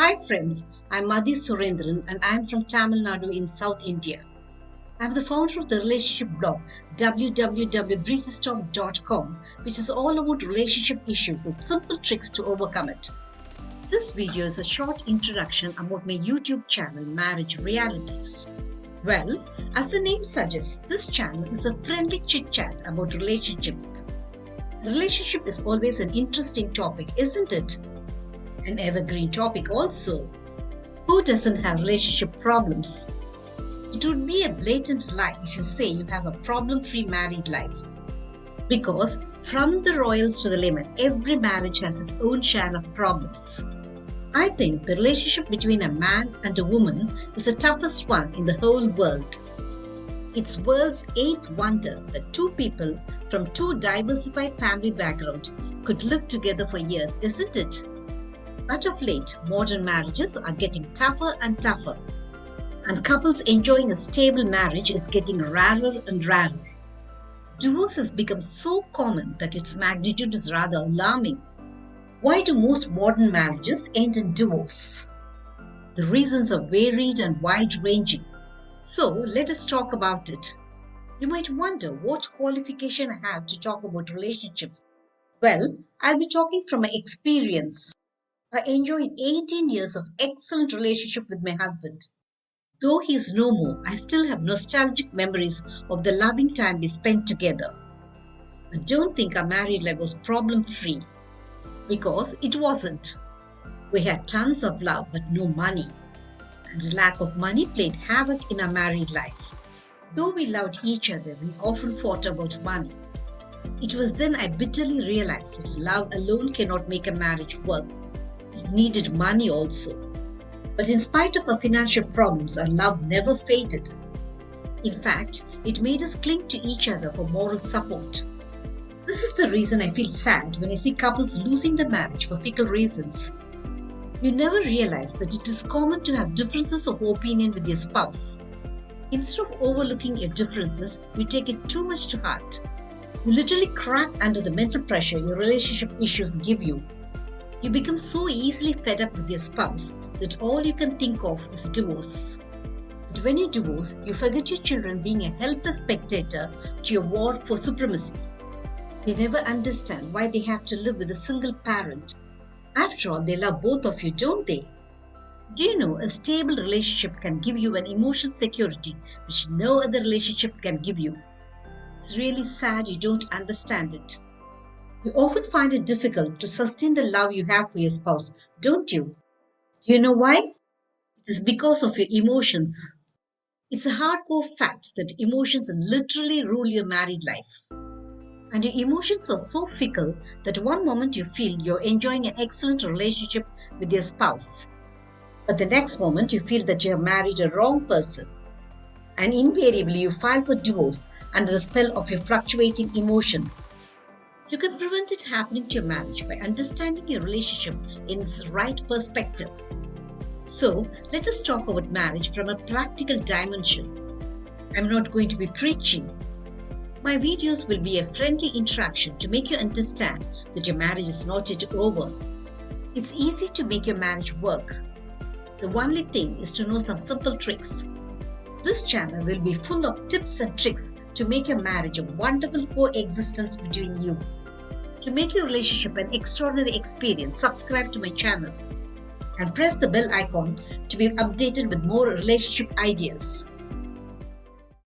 Hi friends, I'm Madhi Surendran and I'm from Tamil Nadu in South India. I'm the founder of the relationship blog www.breezestalk.com which is all about relationship issues and simple tricks to overcome it. This video is a short introduction about my YouTube channel Marriage Realities. Well, as the name suggests, this channel is a friendly chit chat about relationships. Relationship is always an interesting topic, isn't it? An evergreen topic also. Who doesn't have relationship problems? It would be a blatant lie if you say you have a problem free married life. Because from the royals to the layman, every marriage has its own share of problems. I think the relationship between a man and a woman is the toughest one in the whole world. It's world's eighth wonder that two people from two diversified family backgrounds could live together for years, isn't it? But of late, modern marriages are getting tougher and tougher, and couples enjoying a stable marriage is getting rarer and rarer. Divorce has become so common that its magnitude is rather alarming. Why do most modern marriages end in divorce? The reasons are varied and wide ranging. So let us talk about it. You might wonder what qualification I have to talk about relationships. Well, I'll be talking from my experience. I enjoyed 18 years of excellent relationship with my husband. Though he is no more, I still have nostalgic memories of the loving time we spent together. I don't think our married life was problem free because it wasn't. We had tons of love but no money, and the lack of money played havoc in our married life. Though we loved each other, we often fought about money. It was then I bitterly realized that love alone cannot make a marriage work. Needed money also. But in spite of our financial problems, our love never faded. In fact, it made us cling to each other for moral support. This is the reason I feel sad when I see couples losing their marriage for fickle reasons. You never realize that it is common to have differences of opinion with your spouse. Instead of overlooking your differences, you take it too much to heart. You literally crack under the mental pressure your relationship issues give you you become so easily fed up with your spouse that all you can think of is divorce. But when you divorce, you forget your children being a helpless spectator to your war for supremacy. They never understand why they have to live with a single parent. After all, they love both of you, don't they? Do you know a stable relationship can give you an emotional security which no other relationship can give you? It's really sad you don't understand it. You often find it difficult to sustain the love you have for your spouse, don't you? Do you know why? It is because of your emotions. It's a hardcore fact that emotions literally rule your married life. And your emotions are so fickle that one moment you feel you're enjoying an excellent relationship with your spouse, but the next moment you feel that you have married a wrong person. And invariably you file for divorce under the spell of your fluctuating emotions. You can prevent it happening to your marriage by understanding your relationship in its right perspective. So, let us talk about marriage from a practical dimension. I'm not going to be preaching. My videos will be a friendly interaction to make you understand that your marriage is not yet over. It's easy to make your marriage work. The only thing is to know some simple tricks. This channel will be full of tips and tricks to make your marriage a wonderful coexistence between you. To make your relationship an extraordinary experience, subscribe to my channel and press the bell icon to be updated with more relationship ideas.